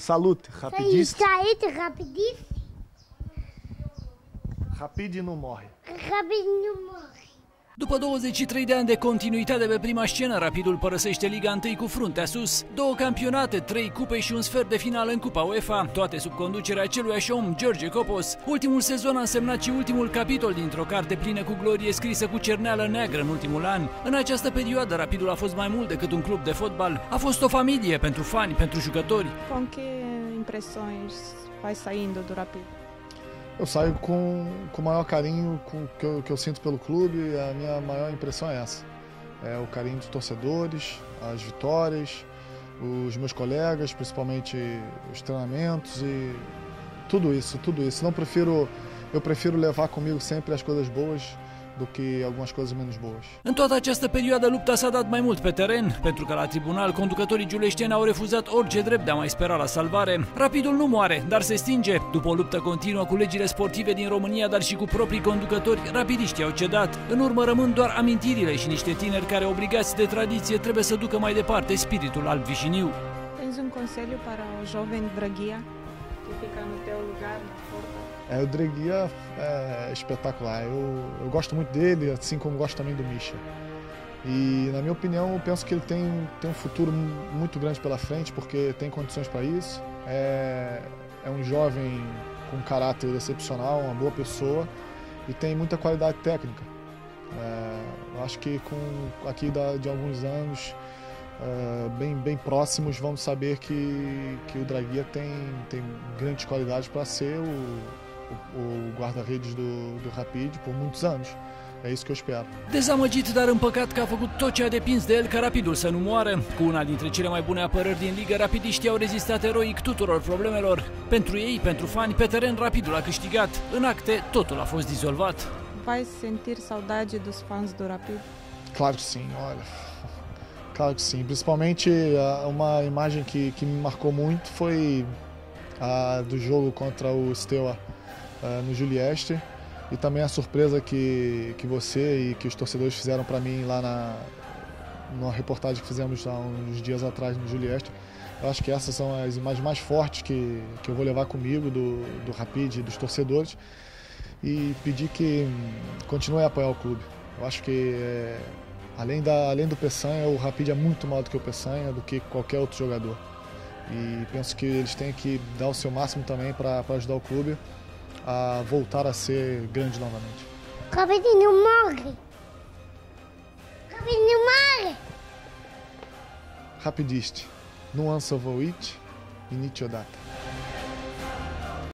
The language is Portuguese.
Salute, rapidíssimo. Saída rapidíssimo. Rapid não morre. Rapid nu morre. După 23 de ani de continuitate pe prima scenă, Rapidul părăsește Liga 1 cu fruntea sus. Două campionate, trei cupe și un sfert de finală în Cupa UEFA, toate sub conducerea aceluiași om, George Copos. Ultimul sezon a însemnat și ultimul capitol dintr-o carte plină cu glorie scrisă cu cerneală neagră în ultimul an. În această perioadă, Rapidul a fost mai mult decât un club de fotbal. A fost o familie pentru fani, pentru jucători. Com que impressões vai saindo do Rapid? Eu saio com, com o maior carinho com, que, eu, que eu sinto pelo clube. A minha maior impressão é essa: é o carinho dos torcedores, as vitórias, os meus colegas, principalmente os treinamentos e tudo isso, tudo isso. Não prefiro, eu prefiro levar comigo sempre as coisas boas do que algumas coisas menos boas. În toată această perioadă lupta s-a dat mai mult pe teren, pentru că la tribunal conducătorii giuleșteni au refuzat orice drept de a mai spera la salvare. Rapidul nu moare, dar se stinge. După o luptă continuă cu legile sportive din România, dar și cu proprii conducători, rapidiștii au cedat. În urmă rămân doar amintirile și niște tineri care, obligați de tradiție, trebuie să ducă mai departe spiritul alb vișiniu. Tens um conselho para o jovem Braguia que fica no lugar? É, o Dreguia é espetacular. Eu, eu gosto muito dele, assim como gosto também do Misha. E, na minha opinião, eu penso que ele tem, tem um futuro muito grande pela frente, porque tem condições para isso. É, é um jovem com caráter excepcional, uma boa pessoa e tem muita qualidade técnica. É, acho que com aqui da, de alguns anos, é, bem, bem próximos, vamos saber que, que o Draguia tem, tem grandes qualidades para ser o, o, o guarda-redes do, do Rapid por muitos anos. É isso que eu espero. Dezamăgit, dar împăcat că a făcut tot ce a depins de el ca Rapidul să nu moară. Cu una dintre cele mai bune apărări din ligă, rapidiștii au rezistat eroic tuturor problemelor. Pentru ei, pentru fani, pe teren Rapidul a câștigat. În acte, totul a fost dizolvat. Vai sentir saudade dos fãs do Rapid? Claro que sim, olha. Claro que sim. Principalmente uma imagem que, que me marcou muito foi a do jogo contra o Steaua ah, no Julieste e também a surpresa que, que você e que os torcedores fizeram para mim lá na numa reportagem que fizemos há uns dias atrás no Julieste. Eu acho que essas são as imagens mais fortes que, que eu vou levar comigo do, do Rapid e dos torcedores e pedir que continuem a apoiar o clube. Eu acho que é, além, da, além do Peçanha, o Rapid é muito maior do que o Peçanha, do que qualquer outro jogador. E penso que eles têm que dar o seu máximo também para ajudar o clube a voltar a ser grande novamente. Rapid nu morre. Rapid nu morre. Rapidiste, Nuan Savoit e Nitiodata.